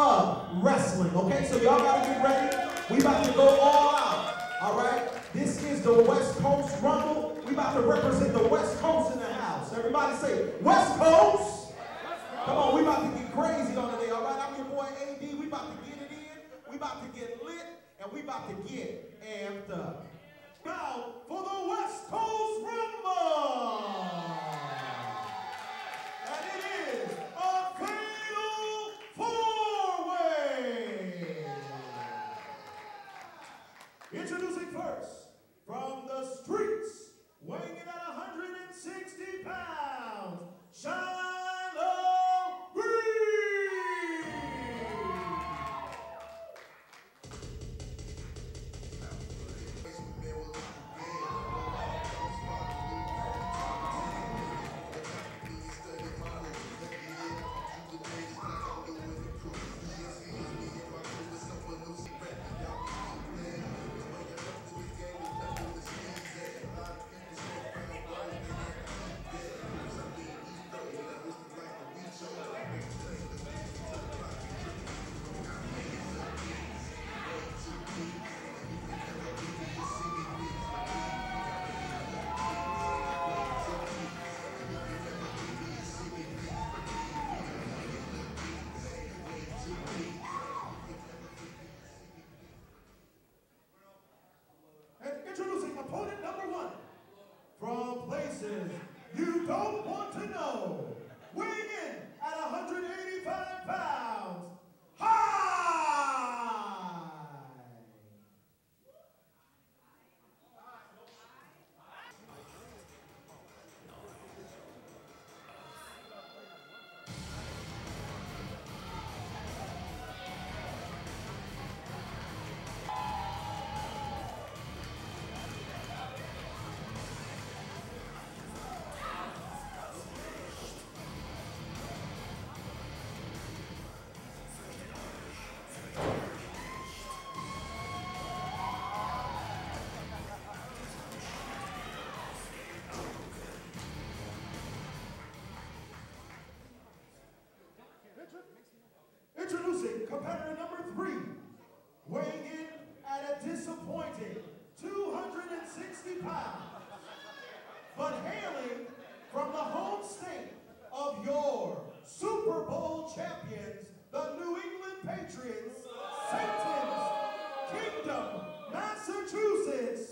of wrestling. Okay, so y'all gotta get ready. We about to go all out. All right. This is the West Coast Rumble. We about to represent the West Coast in the house. Everybody say West Coast. Come on, we about to get crazy on today. All right, I'm your boy AD. We about to get it in. We about to get lit, and we about to get amped up. Introducing competitor number three, weighing in at a disappointing 260 pounds, but hailing from the home state of your Super Bowl champions, the New England Patriots, Satan's Kingdom, Massachusetts,